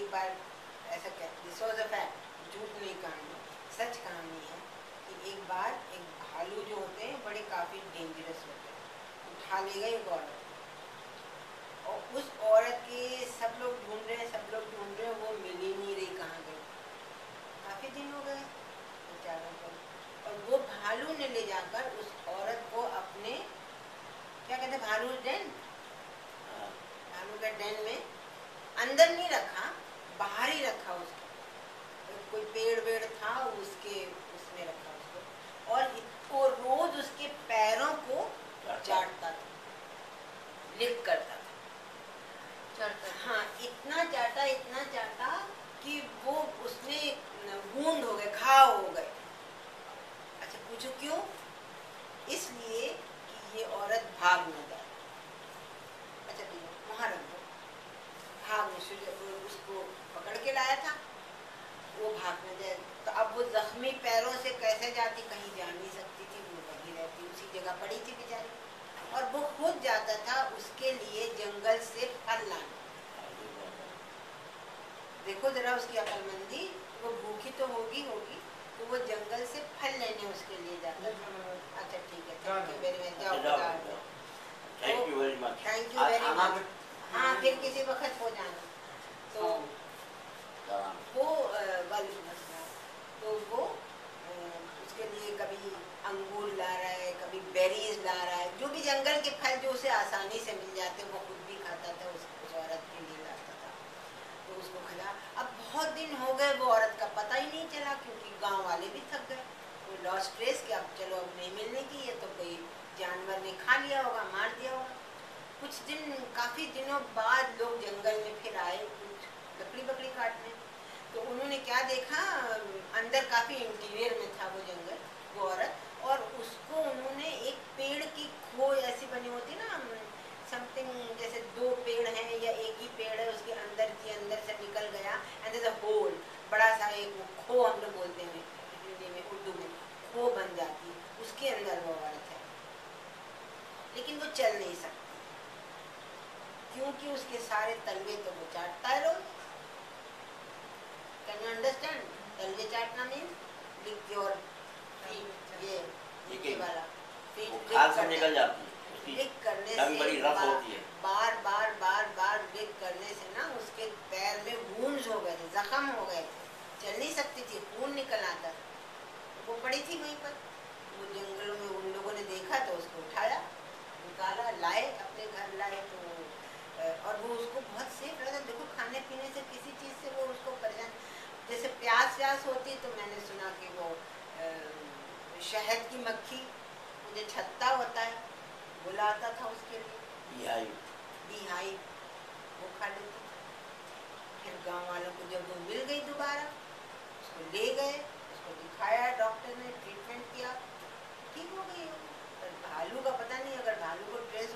एक बार ऐसा क्या दिस वॉज़ अ फैक्ट झूठ नहीं कहानी सच कहानी है कि एक बार एक भालू जो होते हैं बड़े काफ़ी डेंजरस होते हैं। उठा ले गए एक औरत और उस औरत के सब लोग ढूंढ रहे हैं सब लोग ढूंढ रहे हैं वो मिल ही नहीं रही कहाँ गई। काफ़ी दिन हो गए बेचारों को और वो भालू ने ले जाकर उस औरत को अपने क्या कहते हैं भालू डेन? भालू का डेन में अंदर नहीं रखा बाहर ही रखा उसको। कोई पेड़ वेड़ था उसके उसमें रखा उसको। और वो रोज उसके पैरों को चाटता था। लिख करता था। हाँ इतना चाटा इतना चाटा कि वो उसमें वूंड हो गए घाव हो गए अच्छा पूछो क्यों इसलिए कि ये औरत भाग न जाए अच्छा ठीक है वहाँ रख दो भाग न सूर्य वो उसको लाया था? वो भाग न जाए। तो अब वो जख्मी पैरों से कैसे जाती? कहीं जा नहीं सकती थी वो वहीं रहती उसी जगह पड़ी थी बेचारी। और वो खुद जाता था उसके लिए जंगल से फल लाने देखो जरा उसकी अकलमंदी वो भूखी तो होगी होगी तो वो जंगल से फल लेने उसके लिए जाता था। अच्छा ठीक है थैंक यू वेरी मच जाओ। Thank you very much thank you very much हाँ फिर किसी वक्त हो जाना। तो वो वालेकुम अस्सलाम तो वो उसके लिए कभी अंगूर ला रहा है कभी बेरीज ला रहा है। जो भी जंगल के फल जो उसे आसानी से मिल जाते वो खुद भी खाता था उस, उस औरत के लिए लाता था। तो उसको खिला। अब बहुत दिन हो गए वो औरत का पता ही नहीं चला क्योंकि गाँव वाले भी थक गए। वो लॉस ट्रेस कि अब चलो अब नहीं मिलने की है तो कोई जानवर ने खा लिया होगा मार दिया होगा। कुछ दिन काफ़ी दिनों बाद लोग जंगल में फिर आए कुछ लकड़ी बकड़ी काटने। तो उन्होंने क्या देखा? अंदर काफ़ी इंटीरियर में था वो जंगल, वो औरत, और उसको उन्होंने एक पेड़ की खो ऐसी बनी होती ना समथिंग जैसे दो पेड़ हैं या एक ही पेड़ है, उसके अंदर की अंदर से निकल गया एंड अ होल बड़ा सा एक खो हम लोग बोलते हैं हिंदी में, उर्दू में, खो बन जाती है, उसके अंदर वो औरत है। लेकिन वो चल नहीं सकती, क्योंकि उसके सारे तलवे तो वो चाटता है रोज। कैन यू अंडरस्टैंड तलवे चाटना मीन्स लिक योर फीट ये नीचे वाला। फीट खाल से निकल जाती है। लिक करने से बड़ी रफ होती है। बार बार बार बार लिक करने से ना उसके पैर में वूंड्स हो गए थे जख्म हो गए थे। चल नहीं सकती थी खून निकल आता था। वो पड़ी थी वहीं पर। वो जंगलों में उन लोगों ने देखा तो उसको उठाया निकाला लाए अपने घर लाए तो और वो उसको बहुत सेफ़ लगा। देखो खाने पीने से किसी चीज़ से वो उसको परेशान जैसे प्यास व्यास होती तो मैंने सुना कि वो शहद की मक्खी मुझे छत्ता होता है बुलाता था उसके लिए। बिहाई। वो खा लेती फिर गाँव वालों को जब वो मिल गई दोबारा उसको ले गए उसको दिखाया डॉक्टर ने ट्रीटमेंट किया। ठीक हो गई। भालू का पता नहीं अगर भालू को ड्रेस